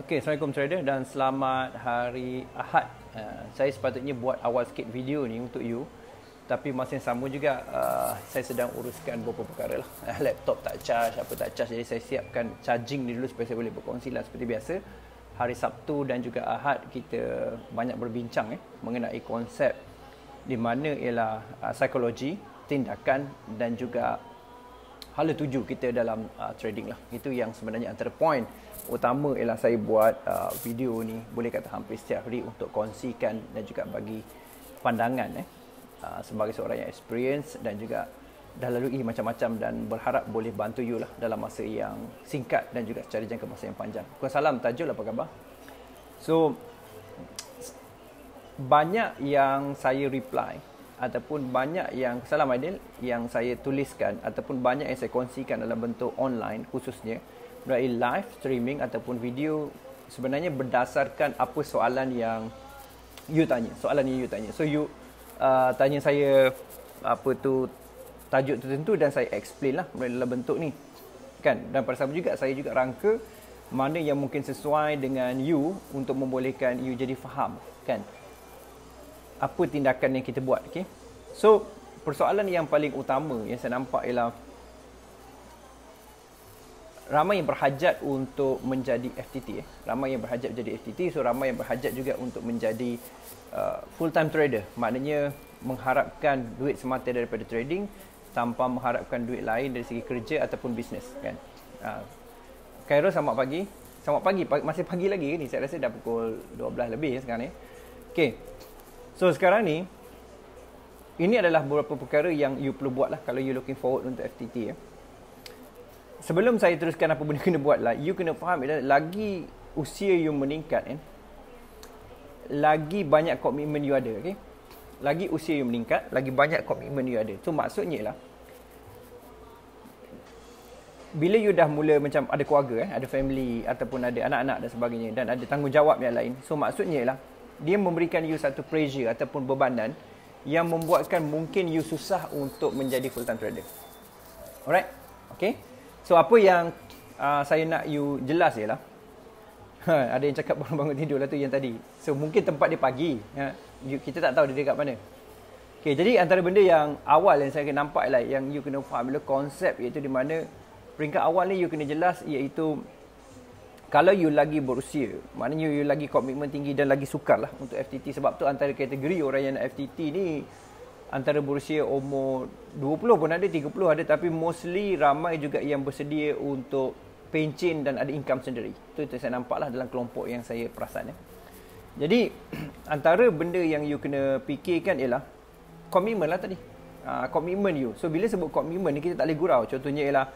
Okay, Assalamualaikum trader dan selamat hari Ahad. Uh, saya sepatutnya buat awal sikit video ni untuk you. Tapi masa yang sama juga uh, saya sedang uruskan beberapa perkara lah. Laptop tak charge, apa tak charge. Jadi saya siapkan charging dulu supaya saya boleh berkongsi lah seperti biasa. Hari Sabtu dan juga Ahad kita banyak berbincang eh, mengenai konsep di mana ialah uh, psikologi, tindakan dan juga hala tuju kita dalam uh, trading lah. Itu yang sebenarnya antara point utama ialah saya buat uh, video ni boleh kata hampir setiap hari untuk kongsikan dan juga bagi pandangan eh uh, sebagai seorang yang experience dan juga dah lalui macam-macam dan berharap boleh bantu you lah dalam masa yang singkat dan juga secara jangka masa yang panjang. Kuala salam Tajul apa khabar? So banyak yang saya reply ataupun banyak yang salam Aidil yang saya tuliskan ataupun banyak yang saya kongsikan dalam bentuk online khususnya melalui live streaming ataupun video sebenarnya berdasarkan apa soalan yang you tanya soalan yang you tanya. So you uh, tanya saya apa tu tajuk tertentu dan saya explain lah dalam bentuk ni. Kan? Dan pada sama juga saya juga rangka mana yang mungkin sesuai dengan you untuk membolehkan you jadi faham. Kan? Apa tindakan yang kita buat okay? so persoalan yang paling utama yang saya nampak ialah ramai yang berhajat untuk menjadi FTT eh. Ramai yang berhajat menjadi FTT so ramai yang berhajat juga untuk menjadi uh, full time trader. Maknanya mengharapkan duit semata daripada trading tanpa mengharapkan duit lain dari segi kerja ataupun bisnes kan. Uh, Cairo selamat pagi. Selamat pagi, masih pagi lagi ni. Saya rasa dah pukul 12 lebih sekarang ni. Okay. So sekarang ni ini adalah beberapa perkara yang you perlu buat lah kalau you looking forward untuk FTT ya. Eh sebelum saya teruskan apa benda kena buat lah, you kena faham adalah lagi usia you meningkat kan, lagi banyak komitmen you ada, okay? Lagi usia you meningkat, lagi banyak komitmen you ada. So maksudnya lah, bila you dah mula macam ada keluarga, eh, ada family ataupun ada anak-anak dan sebagainya dan ada tanggungjawab yang lain. So maksudnya lah, dia memberikan you satu pressure ataupun bebanan yang membuatkan mungkin you susah untuk menjadi full time trader. Alright? Okay? So apa yang uh, saya nak you jelas ialah ha, ada yang cakap bangun bangun tidur lah tu yang tadi. So mungkin tempat dia pagi. Ha, you, kita tak tahu dia dekat mana. Okay, jadi antara benda yang awal yang saya kena nampak lah yang you kena faham bila konsep iaitu di mana peringkat awal ni you kena jelas iaitu kalau you lagi berusia, maknanya you lagi komitmen tinggi dan lagi sukar lah untuk FTT sebab tu antara kategori orang yang nak FTT ni antara berusia umur 20 pun ada 30 ada tapi mostly ramai juga yang bersedia untuk pencin dan ada income sendiri. Itu yang saya nampak lah dalam kelompok yang saya perasan ya. jadi antara benda yang you kena fikirkan ialah komitmen lah tadi. Uh, komitmen you. So bila sebut komitmen ni kita tak boleh gurau. Contohnya ialah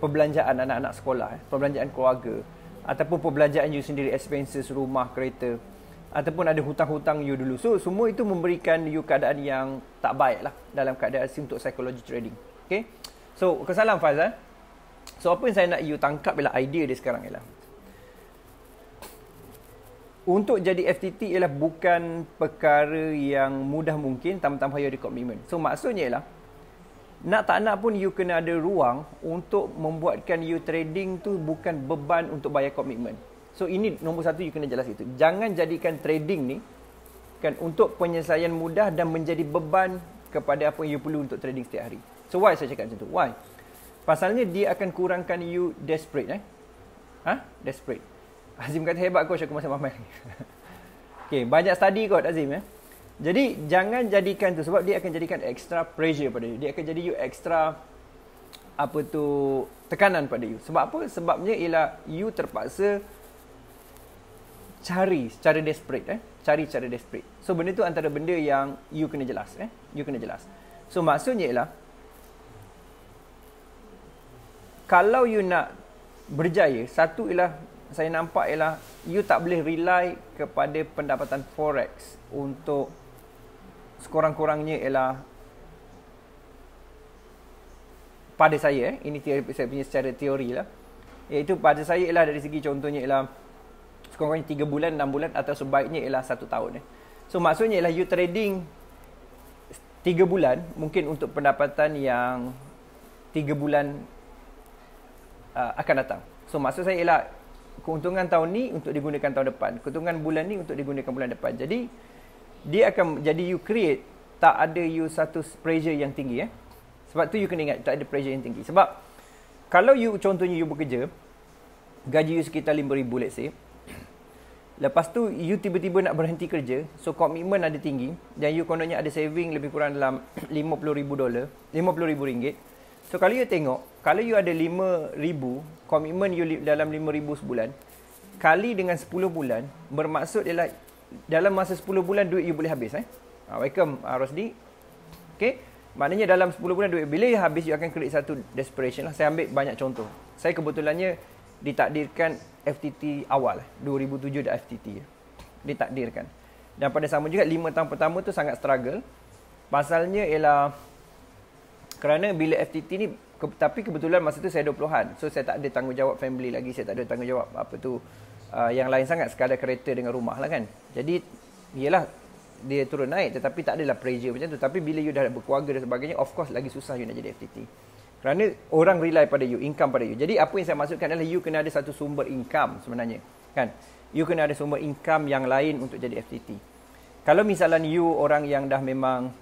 perbelanjaan anak-anak sekolah eh, perbelanjaan keluarga ataupun perbelanjaan you sendiri expenses rumah kereta ataupun ada hutang-hutang you dulu. So semua itu memberikan you keadaan yang tak baik lah dalam keadaan untuk psikologi trading. Okay. So kesalam Fazal. So apa yang saya nak you tangkap ialah idea dia sekarang ialah. Untuk jadi FTT ialah bukan perkara yang mudah mungkin tanpa-tanpa you ada komitmen. So maksudnya ialah nak tak nak pun you kena ada ruang untuk membuatkan you trading tu bukan beban untuk bayar komitmen. So ini nombor satu you kena jelas itu. Jangan jadikan trading ni kan untuk penyelesaian mudah dan menjadi beban kepada apa yang you perlu untuk trading setiap hari. So why saya cakap macam tu? Why? Pasalnya dia akan kurangkan you desperate eh. Ha? Desperate. Azim kata hebat coach aku masih mamai. okay, banyak study kot Azim eh. Jadi jangan jadikan tu sebab dia akan jadikan extra pressure pada you. Dia akan jadi you extra apa tu tekanan pada you. Sebab apa? Sebabnya ialah you terpaksa cari secara desperate eh? Cari secara desperate. So benda tu antara benda yang you kena jelas eh? You kena jelas. So maksudnya ialah kalau you nak berjaya satu ialah saya nampak ialah you tak boleh rely kepada pendapatan forex untuk sekurang-kurangnya ialah pada saya eh? Ini teori saya punya secara teori lah. Iaitu pada saya ialah dari segi contohnya ialah sekurang-kurangnya 3 bulan, 6 bulan atau sebaiknya ialah 1 tahun. Eh. So maksudnya ialah you trading 3 bulan mungkin untuk pendapatan yang 3 bulan uh, akan datang. So maksud saya ialah keuntungan tahun ni untuk digunakan tahun depan. Keuntungan bulan ni untuk digunakan bulan depan. Jadi dia akan jadi you create tak ada you satu pressure yang tinggi eh. Sebab tu you kena ingat tak ada pressure yang tinggi. Sebab kalau you contohnya you bekerja gaji you sekitar 5000 let's say. Lepas tu you tiba-tiba nak berhenti kerja, so komitmen ada tinggi dan you kononnya ada saving lebih kurang dalam 50000 dolar, 50000 ringgit. So kalau you tengok, kalau you ada 5000, komitmen you dalam 5000 sebulan, kali dengan 10 bulan, bermaksud ialah dalam masa 10 bulan duit you boleh habis eh. Ha, welcome uh, Rosdi. Okay. Maknanya dalam 10 bulan duit bila you habis you akan create satu desperation lah. Saya ambil banyak contoh. Saya kebetulannya ditakdirkan FTT awal 2007 dah FTT ditakdirkan. Dan pada sama juga 5 tahun pertama tu sangat struggle. Pasalnya ialah kerana bila FTT ni ke, tapi kebetulan masa tu saya 20-an. So saya tak ada tanggungjawab family lagi, saya tak ada tanggungjawab apa tu uh, yang lain sangat sekadar kereta dengan rumah lah kan. Jadi iyalah dia turun naik tetapi tak adalah pressure macam tu. Tapi bila you dah berkeluarga dan sebagainya, of course lagi susah you nak jadi FTT. Kerana orang rely pada you, income pada you. Jadi apa yang saya maksudkan adalah you kena ada satu sumber income sebenarnya. Kan? You kena ada sumber income yang lain untuk jadi FTT. Kalau misalnya you orang yang dah memang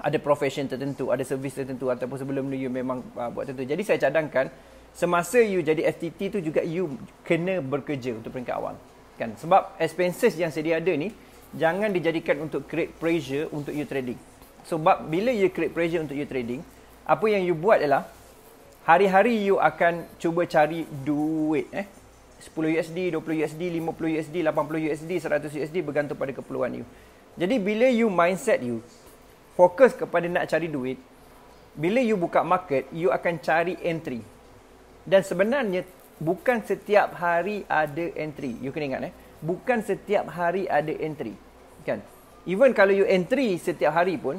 ada profession tertentu, ada servis tertentu ataupun sebelum ni you memang uh, buat tertentu. Jadi saya cadangkan semasa you jadi FTT tu juga you kena bekerja untuk peringkat awal. Kan? Sebab expenses yang sedia ada ni jangan dijadikan untuk create pressure untuk you trading. Sebab bila you create pressure untuk you trading, apa yang you buat ialah hari-hari you akan cuba cari duit eh 10 USD, 20 USD, 50 USD, 80 USD, 100 USD bergantung pada keperluan you. Jadi bila you mindset you fokus kepada nak cari duit, bila you buka market, you akan cari entry. Dan sebenarnya bukan setiap hari ada entry. You kena ingat eh bukan setiap hari ada entry. Kan? Even kalau you entry setiap hari pun,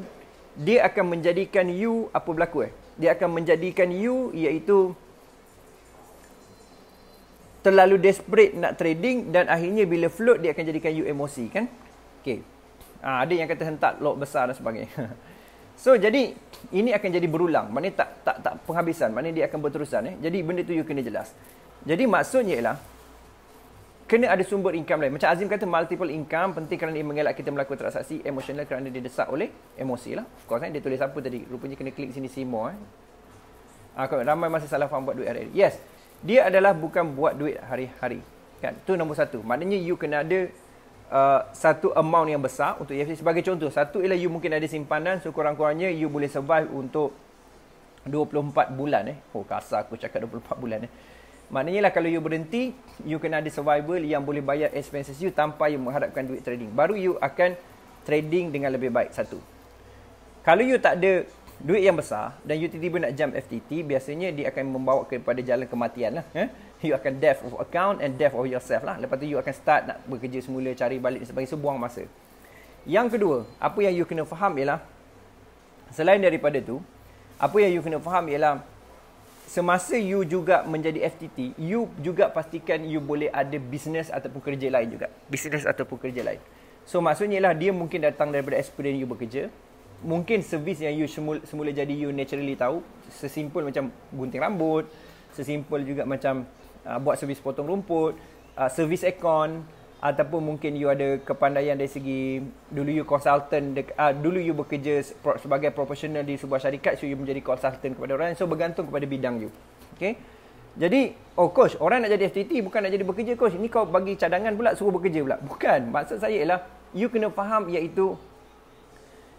dia akan menjadikan you apa berlaku eh? Dia akan menjadikan you iaitu terlalu desperate nak trading dan akhirnya bila float dia akan jadikan you emosi kan? Okay. Ha, ada yang kata hentak lot besar dan sebagainya. so jadi ini akan jadi berulang. Maknanya tak tak tak penghabisan. Maknanya dia akan berterusan eh. Jadi benda tu you kena jelas. Jadi maksudnya ialah kena ada sumber income lain. Macam Azim kata multiple income penting kerana ia mengelak kita melakukan transaksi emosional kerana dia desak oleh emosi lah. Of course, eh, dia tulis apa tadi? Rupanya kena klik sini see more. Eh. Ah, ramai masih salah faham buat duit hari-hari. Yes, dia adalah bukan buat duit hari-hari. Kan? Itu nombor satu. Maknanya you kena ada uh, satu amount yang besar untuk EFT. Sebagai contoh, satu ialah you mungkin ada simpanan so kurang-kurangnya you boleh survive untuk 24 bulan. Eh. Oh kasar aku cakap 24 bulan. Eh. Maknanya lah kalau you berhenti, you kena ada survival yang boleh bayar expenses you tanpa you mengharapkan duit trading. Baru you akan trading dengan lebih baik. Satu. Kalau you tak ada duit yang besar dan you tiba-tiba nak jump FTT, biasanya dia akan membawa kepada jalan kematian lah. Eh? You akan death of account and death of yourself lah. Lepas tu you akan start nak bekerja semula, cari balik dan sebagainya. Sebuang masa. Yang kedua, apa yang you kena faham ialah, selain daripada tu, apa yang you kena faham ialah, semasa you juga menjadi FTT, you juga pastikan you boleh ada bisnes ataupun kerja lain juga. Bisnes ataupun kerja lain. So maksudnya lah dia mungkin datang daripada experience you bekerja. Mungkin servis yang you semula, semula jadi you naturally tahu. Sesimpel macam gunting rambut. Sesimpel juga macam uh, buat servis potong rumput. Uh, servis aircon ataupun mungkin you ada kepandaian dari segi dulu you consultant uh, dulu you bekerja sebagai profesional di sebuah syarikat so you menjadi consultant kepada orang so bergantung kepada bidang you. Okey jadi oh coach orang nak jadi FTT bukan nak jadi bekerja coach. Ini kau bagi cadangan pula suruh bekerja pula. Bukan. Maksud saya ialah you kena faham iaitu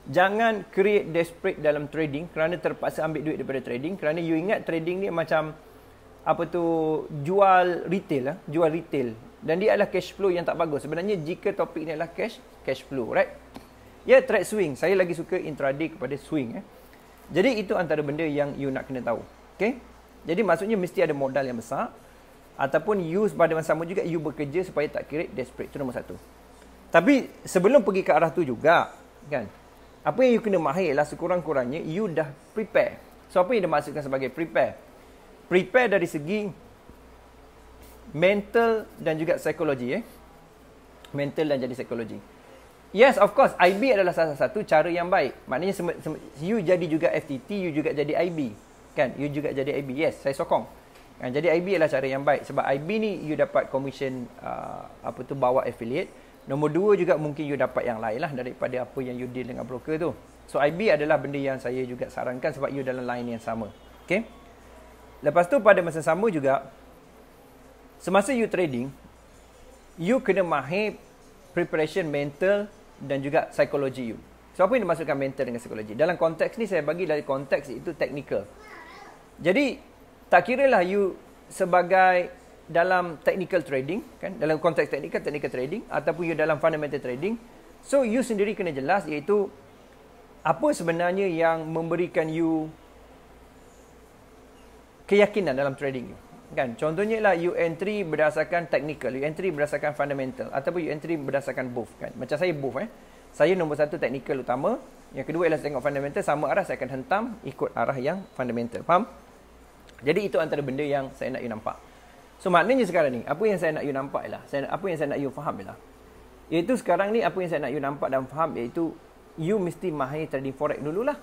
jangan create desperate dalam trading kerana terpaksa ambil duit daripada trading. Kerana you ingat trading ni macam apa tu jual retail lah jual retail dan dia adalah cash flow yang tak bagus. Sebenarnya jika topik ni adalah cash, cash flow, right? Ya, trade swing. Saya lagi suka intraday kepada swing. Eh. Jadi itu antara benda yang you nak kena tahu. Okay? Jadi maksudnya mesti ada modal yang besar. Ataupun you pada masa sama juga you bekerja supaya tak kira desperate. Itu nombor satu. Tapi sebelum pergi ke arah tu juga, kan? Apa yang you kena mahir lah sekurang-kurangnya you dah prepare. So apa yang dimaksudkan sebagai prepare? Prepare dari segi mental dan juga psikologi eh. Mental dan jadi psikologi. Yes, of course, IB adalah salah satu cara yang baik. Maknanya you jadi juga FTT, you juga jadi IB. Kan? You juga jadi IB. Yes, saya sokong. Kan? Jadi IB adalah cara yang baik sebab IB ni you dapat commission uh, apa tu bawa affiliate. Nombor dua juga mungkin you dapat yang lain lah daripada apa yang you deal dengan broker tu. So IB adalah benda yang saya juga sarankan sebab you dalam line yang sama. Okay. Lepas tu pada masa sama juga semasa you trading you kena mahir preparation mental dan juga psikologi you. So apa yang dimaksudkan mental dengan psikologi? Dalam konteks ni saya bagi dari konteks itu technical. Jadi tak kira lah you sebagai dalam technical trading kan dalam konteks technical technical trading ataupun you dalam fundamental trading so you sendiri kena jelas iaitu apa sebenarnya yang memberikan you keyakinan dalam trading you kan? Contohnya lah you entry berdasarkan technical you entry berdasarkan fundamental ataupun you entry berdasarkan both kan? Macam saya both eh. Saya nombor satu technical utama yang kedua ialah saya tengok fundamental sama arah saya akan hentam ikut arah yang fundamental. Faham? Jadi itu antara benda yang saya nak you nampak. So maknanya sekarang ni, apa yang saya nak you nampak ialah, saya, apa yang saya nak you faham ialah, iaitu sekarang ni apa yang saya nak you nampak dan faham iaitu, you mesti mahir trading forex dululah.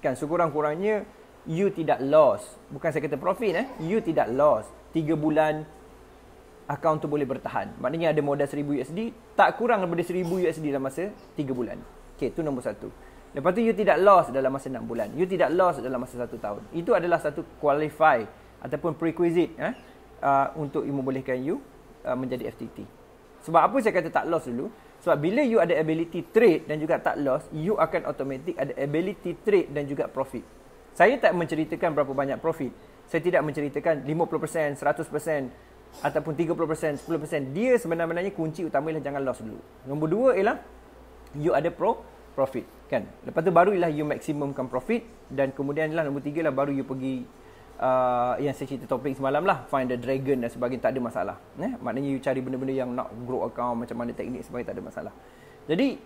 Kan, sekurang-kurangnya, you tidak loss. Bukan saya kata profit eh, you tidak loss. Tiga bulan, akaun tu boleh bertahan. Maknanya ada modal 1000 USD, tak kurang daripada 1000 USD dalam masa 3 bulan. Okay, itu nombor satu. Lepas tu you tidak loss dalam masa 6 bulan. You tidak loss dalam masa 1 tahun. Itu adalah satu qualify ataupun prerequisite eh, uh, untuk membolehkan you uh, menjadi FTT. Sebab apa saya kata tak loss dulu? Sebab bila you ada ability trade dan juga tak loss, you akan automatic ada ability trade dan juga profit. Saya tak menceritakan berapa banyak profit. Saya tidak menceritakan 50%, 100% ataupun 30%, 10%. Dia sebenarnya kunci utama ialah jangan loss dulu. Nombor dua ialah you ada pro profit kan lepas tu barulah you maksimumkan profit dan kemudian lah nombor tiga lah baru you pergi uh, yang saya cerita topik semalam lah find the dragon dan sebagainya tak ada masalah eh? maknanya you cari benda-benda yang nak grow account macam mana teknik sebagainya tak ada masalah jadi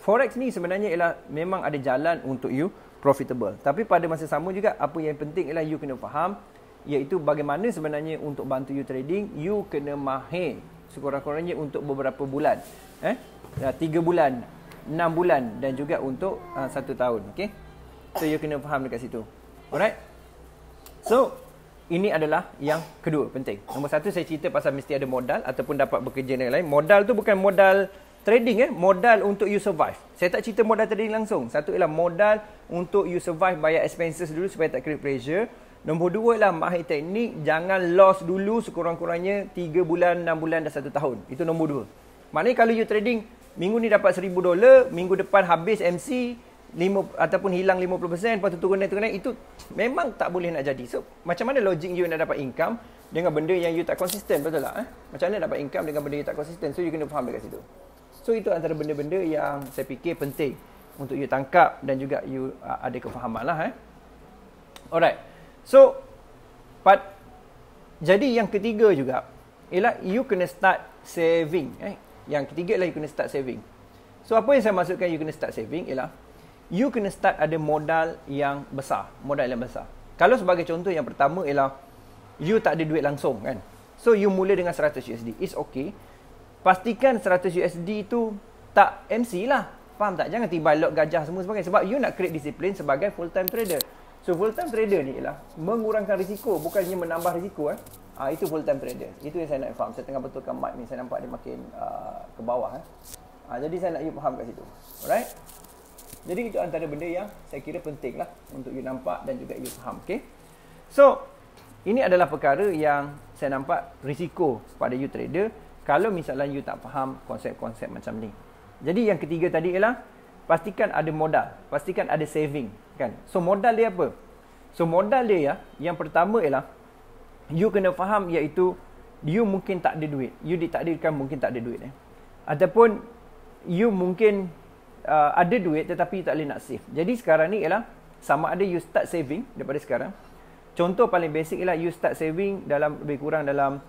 forex ni sebenarnya ialah memang ada jalan untuk you profitable. Tapi pada masa sama juga apa yang penting ialah you kena faham iaitu bagaimana sebenarnya untuk bantu you trading you kena mahir sekurang-kurangnya untuk beberapa bulan. Eh? Tiga bulan 6 bulan dan juga untuk uh, 1 tahun okey? So you kena faham dekat situ. Alright? So ini adalah yang kedua penting. Nombor satu saya cerita pasal mesti ada modal ataupun dapat bekerja dengan lain. Modal tu bukan modal trading eh modal untuk you survive saya tak cerita modal trading langsung satu ialah modal untuk you survive bayar expenses dulu supaya tak create pressure Nombor dua ialah mahir teknik Jangan loss dulu sekurang-kurangnya 3 bulan, 6 bulan dan 1 tahun Itu nombor dua Maknanya kalau you trading minggu ni dapat 1000 dolar, minggu depan habis MC lima, ataupun hilang 50%, lepas tu turun naik turun naik itu memang tak boleh nak jadi. So, macam mana logik you nak dapat income dengan benda yang you tak konsisten, betul tak? Eh? Macam mana dapat income dengan benda yang tak konsisten? So, you kena faham dekat situ. So, itu antara benda-benda yang saya fikir penting untuk you tangkap dan juga you uh, ada kefahaman lah. Eh? Alright. So, part, jadi yang ketiga juga, ialah you kena start saving. Eh? Yang ketiga adalah you kena start saving. So apa yang saya maksudkan you kena start saving ialah you kena start ada modal yang besar, modal yang besar. Kalau sebagai contoh yang pertama ialah you tak ada duit langsung kan. So you mula dengan 100 USD. It's okay. Pastikan 100 USD itu tak MC lah. Faham tak? Jangan tiba lock gajah semua sebagainya sebab you nak create disiplin sebagai full time trader. So full time trader ni ialah mengurangkan risiko bukannya menambah risiko eh. Ah itu full time trader. Itu yang saya nak faham. Saya tengah betulkan mic ni. Saya nampak dia makin uh, ke bawah eh. Ah jadi saya nak you faham kat situ. Alright? Jadi itu antara benda yang saya kira penting lah untuk you nampak dan juga you faham. Okay? So, ini adalah perkara yang saya nampak risiko pada you trader kalau misalnya you tak faham konsep-konsep macam ni. Jadi yang ketiga tadi ialah pastikan ada modal, pastikan ada saving, kan? So modal dia apa? So modal dia ya, yang pertama ialah you kena faham iaitu you mungkin tak ada duit. You ditakdirkan mungkin tak ada duit eh. Ataupun you mungkin uh, ada duit tetapi tak boleh nak save. Jadi sekarang ni ialah sama ada you start saving daripada sekarang. Contoh paling basic ialah you start saving dalam lebih kurang dalam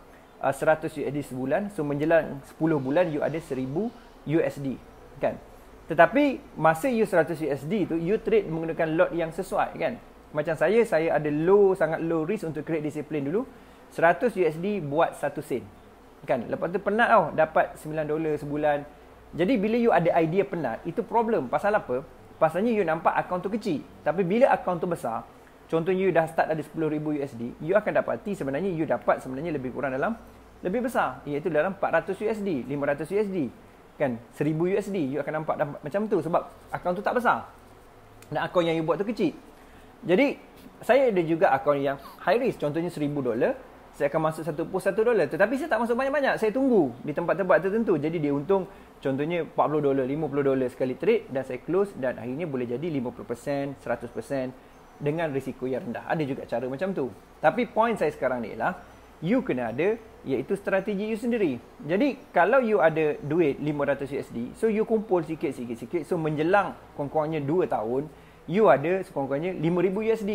uh, 100 USD sebulan. So menjelang 10 bulan you ada 1000 USD. Kan? Tetapi masa you 100 USD tu you trade menggunakan lot yang sesuai kan? Macam saya, saya ada low, sangat low risk untuk create disiplin dulu. 100 USD buat 1 sen. Kan? Lepas tu penat tau, dapat 9 dolar sebulan. Jadi bila you ada idea penat, itu problem. Pasal apa? Pasalnya you nampak akaun tu kecil. Tapi bila akaun tu besar, contohnya you dah start ada 10,000 USD, you akan dapati sebenarnya you dapat sebenarnya lebih kurang dalam lebih besar iaitu dalam 400 USD, 500 USD. Kan? 1000 USD you akan nampak dah macam tu sebab akaun tu tak besar. Dan akaun yang you buat tu kecil. Jadi saya ada juga akaun yang high risk contohnya 1000 dolar saya akan masuk satu post satu dolar tetapi saya tak masuk banyak-banyak saya tunggu di tempat-tempat tertentu jadi dia untung contohnya 40 dolar 50 dolar sekali trade dan saya close dan akhirnya boleh jadi 50% 100% dengan risiko yang rendah. Ada juga cara macam tu. Tapi point saya sekarang ni ialah you kena ada iaitu strategi you sendiri. Jadi kalau you ada duit 500 USD so you kumpul sikit sikit sikit so menjelang kurang-kurangnya 2 tahun you ada sekurang-kurangnya 5000 USD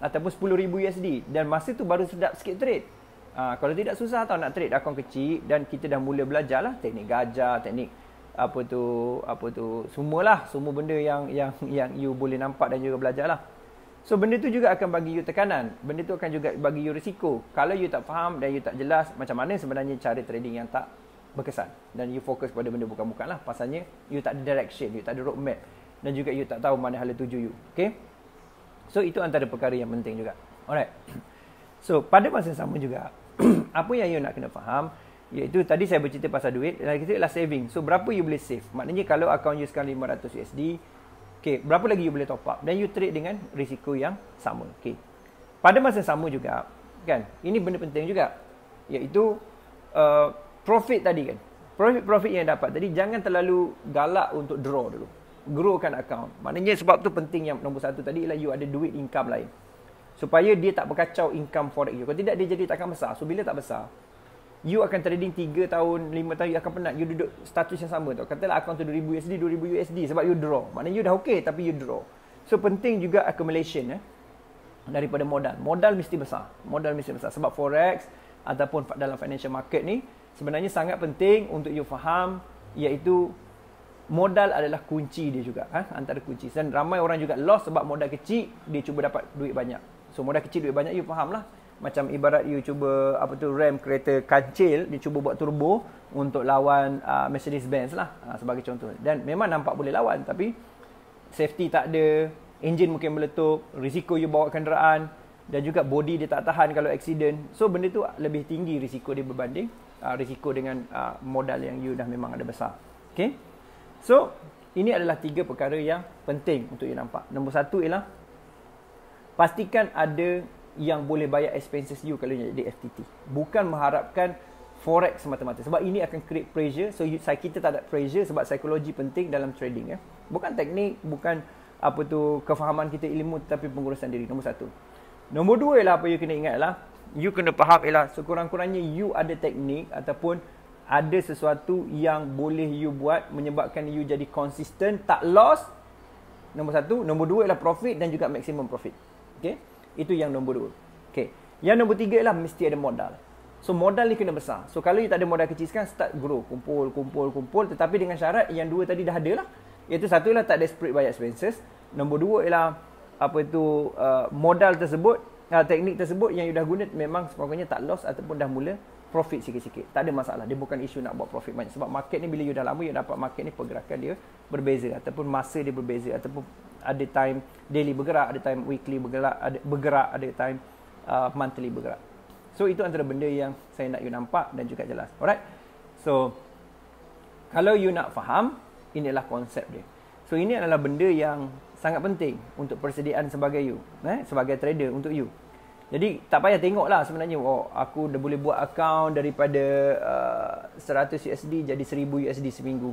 ataupun 10,000 USD dan masa tu baru sedap sikit trade. Ha, kalau tidak susah tau nak trade akaun kecil dan kita dah mula belajar lah. Teknik gajah, teknik apa tu apa tu semualah. Semua benda yang yang yang you boleh nampak dan juga belajar lah. So benda tu juga akan bagi you tekanan. Benda tu akan juga bagi you risiko. Kalau you tak faham dan you tak jelas macam mana sebenarnya cara trading yang tak berkesan dan you fokus pada benda bukan-bukan lah. Pasalnya you tak ada direction, you tak ada roadmap dan juga you tak tahu mana hala tuju you. Okay? So itu antara perkara yang penting juga. Alright. So pada masa yang sama juga apa yang you nak kena faham iaitu tadi saya bercerita pasal duit dan kita ialah saving. So berapa you boleh save? Maknanya kalau akaun you sekarang 500 USD, okay, berapa lagi you boleh top up dan you trade dengan risiko yang sama. Okay. Pada masa yang sama juga kan, ini benda penting juga iaitu uh, profit tadi kan. Profit-profit yang dapat tadi jangan terlalu galak untuk draw dulu growkan account. Maknanya sebab tu penting yang nombor satu tadi ialah you ada duit income lain. Supaya dia tak berkacau income forex you. Kalau tidak dia jadi takkan besar. So bila tak besar, you akan trading 3 tahun, 5 tahun you akan penat. You duduk status yang sama tu. Katalah account tu 2000 USD, 2000 USD sebab you draw. Maknanya you dah okay tapi you draw. So penting juga accumulation eh daripada modal. Modal mesti besar. Modal mesti besar sebab forex ataupun dalam financial market ni sebenarnya sangat penting untuk you faham iaitu modal adalah kunci dia juga ha? antara kunci dan ramai orang juga loss sebab modal kecil dia cuba dapat duit banyak so modal kecil duit banyak you faham lah macam ibarat you cuba apa tu ram kereta kancil dia cuba buat turbo untuk lawan uh, Mercedes Benz lah uh, sebagai contoh. Dan memang nampak boleh lawan tapi safety tak ada engine mungkin meletup risiko you bawa kenderaan dan juga body dia tak tahan kalau accident. So benda tu lebih tinggi risiko dia berbanding uh, risiko dengan uh, modal yang you dah memang ada besar. Okay? So, ini adalah tiga perkara yang penting untuk you nampak. Nombor satu ialah pastikan ada yang boleh bayar expenses you kalau jadi FTT. Bukan mengharapkan forex semata-mata. Sebab ini akan create pressure. So, you, kita tak ada pressure sebab psikologi penting dalam trading. Ya. Bukan teknik, bukan apa tu kefahaman kita ilmu tetapi pengurusan diri. Nombor satu. Nombor dua ialah apa you kena ingat ialah you kena faham ialah sekurang-kurangnya you ada teknik ataupun ada sesuatu yang boleh you buat menyebabkan you jadi konsisten tak loss nombor satu nombor dua ialah profit dan juga maximum profit okay? Itu yang nombor dua okay. yang nombor tiga ialah mesti ada modal so modal ni kena besar so kalau you tak ada modal kecil sekarang start grow kumpul kumpul kumpul tetapi dengan syarat yang dua tadi dah ada lah iaitu satu ialah tak spread by expenses nombor dua ialah apa itu uh, modal tersebut uh, teknik tersebut yang you dah guna memang sepatutnya tak loss ataupun dah mula profit sikit-sikit. Tak ada masalah. Dia bukan isu nak buat profit banyak. Sebab market ni bila you dah lama, you dapat market ni pergerakan dia berbeza. Ataupun masa dia berbeza. Ataupun ada time daily bergerak, ada time weekly bergerak, ada, bergerak, ada time uh, monthly bergerak. So, itu antara benda yang saya nak you nampak dan juga jelas. Alright? So, kalau you nak faham, inilah konsep dia. So, ini adalah benda yang sangat penting untuk persediaan sebagai you. Eh? Sebagai trader untuk you. Jadi tak payah tengok lah sebenarnya oh, Aku dah boleh buat account daripada uh, 100 USD jadi 1000 USD seminggu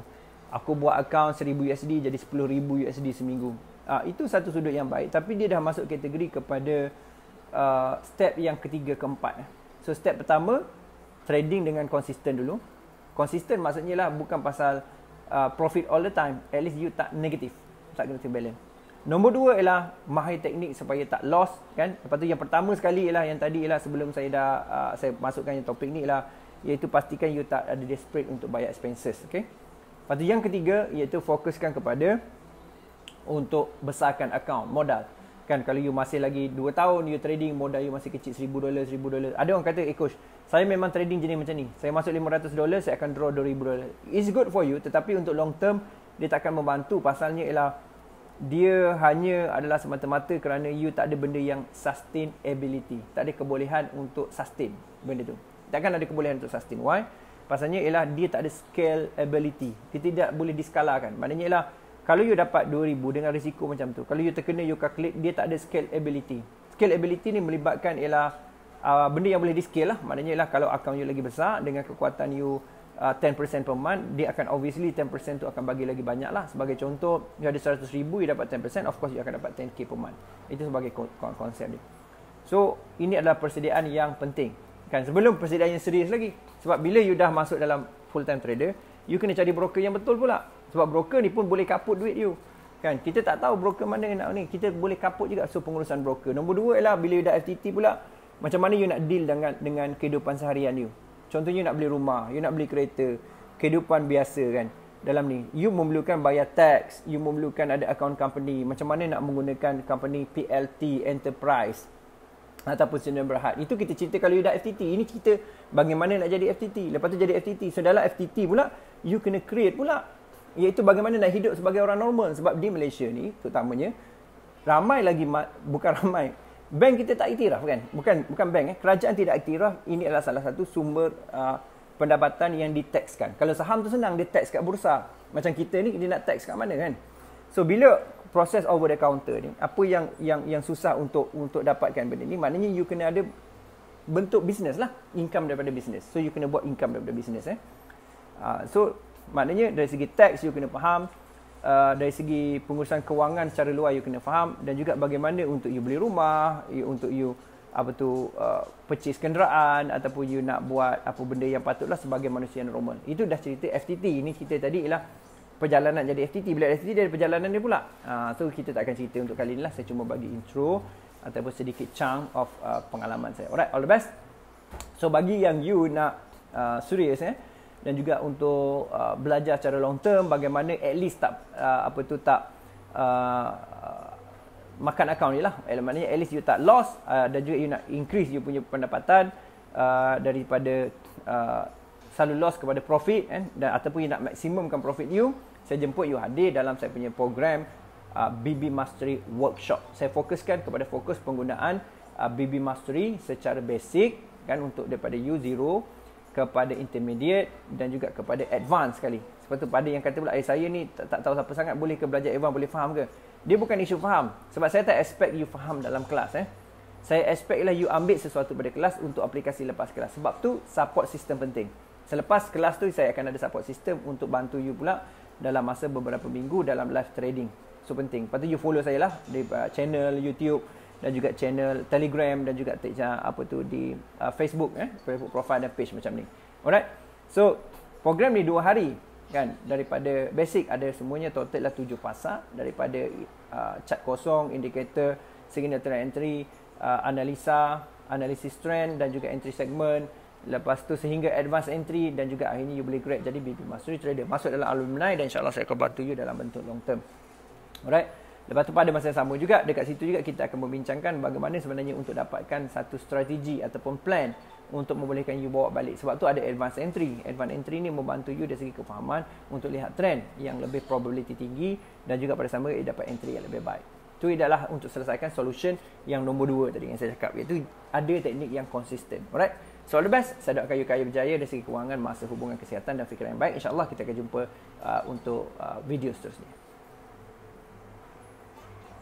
Aku buat account 1000 USD jadi 10,000 USD seminggu uh, Itu satu sudut yang baik. Tapi dia dah masuk kategori kepada uh, step yang ketiga keempat. So step pertama Trading dengan konsisten dulu. Konsisten maksudnya lah bukan pasal uh, profit all the time. At least you tak negatif Tak kena balance Nombor dua ialah mahir teknik supaya tak loss kan. Lepas tu yang pertama sekali ialah yang tadi ialah sebelum saya dah uh, saya masukkan yang topik ni ialah iaitu pastikan you tak ada desperate untuk bayar expenses, okey. Lepas tu yang ketiga iaitu fokuskan kepada untuk besarkan account modal. Kan kalau you masih lagi 2 tahun you trading modal you masih kecil 1000 dolar 1000 dolar. Ada orang kata, "Eh coach, saya memang trading jenis macam ni. Saya masuk 500 dolar saya akan draw 2000 dolar." It's good for you tetapi untuk long term dia takkan membantu pasalnya ialah dia hanya adalah semata-mata kerana you tak ada benda yang sustainability. Tak ada kebolehan untuk sustain benda tu. Takkan ada kebolehan untuk sustain. Why? Pasalnya ialah dia tak ada scalability. Dia tidak boleh diskalakan. Maknanya ialah kalau you dapat 2000 dengan risiko macam tu. Kalau you terkena you calculate dia tak ada scalability. Scalability ni melibatkan ialah uh, benda yang boleh di scale lah. Maknanya ialah kalau akaun you lagi besar dengan kekuatan you uh, 10% per month, dia akan obviously 10% tu akan bagi lagi banyak lah. Sebagai contoh, you ada 100 ribu, you dapat 10%, of course you akan dapat 10k per month. Itu sebagai konsep dia. So, ini adalah persediaan yang penting. Kan sebelum persediaan yang serius lagi. Sebab bila you dah masuk dalam full time trader, you kena cari broker yang betul pula. Sebab broker ni pun boleh kaput duit you. Kan? Kita tak tahu broker mana nak ni. Kita boleh kaput juga so pengurusan broker. Nombor dua ialah bila you dah FTT pula, macam mana you nak deal dengan dengan kehidupan seharian you. Contohnya nak beli rumah, you nak beli kereta, kehidupan biasa kan. Dalam ni, you memerlukan bayar tax, you memerlukan ada account company, macam mana nak menggunakan company PLT, enterprise ataupun sdn berhad. Itu kita cerita kalau you dah FTT. Ini kita bagaimana nak jadi FTT. Lepas tu jadi FTT. So dalam FTT pula, you kena create pula. Iaitu bagaimana nak hidup sebagai orang normal. Sebab di Malaysia ni, terutamanya, ramai lagi, bukan ramai, bank kita tak iktiraf kan bukan? Bukan bank eh. Kerajaan tidak iktiraf ini adalah salah satu sumber uh, pendapatan yang ditaxkan. Kalau saham tu senang dia tax kat bursa. Macam kita ni dia nak tax kat mana kan? So bila proses over the counter ni apa yang yang yang susah untuk untuk dapatkan benda ni? Maknanya you kena ada bentuk bisnes lah. Income daripada bisnes so you kena buat income daripada bisnes eh. Uh, so maknanya dari segi tax you kena faham uh, dari segi pengurusan kewangan secara luar you kena faham dan juga bagaimana untuk you beli rumah, you, untuk you apa tu uh, purchase kenderaan ataupun you nak buat apa benda yang patutlah sebagai manusia normal. Itu dah cerita FTT. Ini cerita tadi ialah perjalanan jadi FTT. Bila FTT dari perjalanan dia pula. Uh, so kita tak akan cerita untuk kali ni lah. Saya cuma bagi intro ataupun sedikit chunk of uh, pengalaman saya. Alright, all the best. So bagi yang you nak uh, serius eh dan juga untuk uh, belajar secara long term bagaimana at least tak uh, apa tu tak uh, makan akaun ni lah. Eh, maknanya at least you tak loss uh, dan juga you nak increase you punya pendapatan uh, daripada uh, selalu loss kepada profit eh, dan ataupun you nak maksimumkan profit you saya jemput you hadir dalam saya punya program uh, BB Mastery Workshop. Saya fokuskan kepada fokus penggunaan uh, BB Mastery secara basic kan untuk daripada you zero kepada intermediate dan juga kepada advance sekali. Sebab tu pada yang kata pula, eh saya ni tak, tak tahu siapa sangat boleh ke belajar advance, boleh faham ke? Dia bukan isu faham. Sebab saya tak expect you faham dalam kelas. Eh. Saya expect lah you ambil sesuatu pada kelas untuk aplikasi lepas kelas. Sebab tu support system penting. Selepas kelas tu saya akan ada support system untuk bantu you pula dalam masa beberapa minggu dalam live trading. So penting. Lepas tu you follow saya lah di uh, channel YouTube dan juga channel Telegram dan juga apa tu di uh, Facebook eh Facebook profile dan page macam ni. Alright. So program ni dua hari kan daripada basic ada semuanya total lah tujuh pasal daripada uh, chart kosong, indikator, signal trend entry, uh, analisa, analisis trend dan juga entry segment. Lepas tu sehingga advance entry dan juga akhirnya you boleh grade jadi BB Mastery Trader. Masuk dalam alumni dan insyaAllah saya akan bantu you dalam bentuk long term. Alright. Lepas tu pada masa yang sama juga dekat situ juga kita akan membincangkan bagaimana sebenarnya untuk dapatkan satu strategi ataupun plan untuk membolehkan you bawa balik. Sebab tu ada advance entry. Advance entry ni membantu you dari segi kefahaman untuk lihat trend yang lebih probability tinggi dan juga pada sama ia dapat entry yang lebih baik. Itu adalah untuk selesaikan solution yang nombor dua tadi yang saya cakap iaitu ada teknik yang konsisten. Alright. So all the best. Saya doakan you kaya berjaya dari segi kewangan, masa hubungan kesihatan dan fikiran yang baik. InsyaAllah kita akan jumpa uh, untuk uh, video seterusnya.